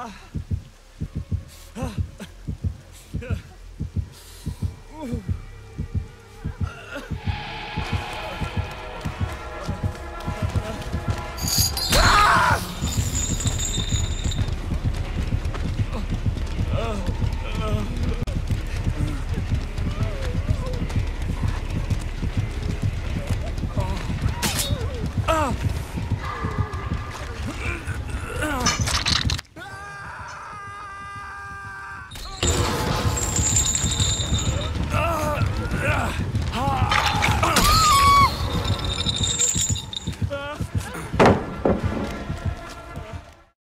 아. 아. 아. 아.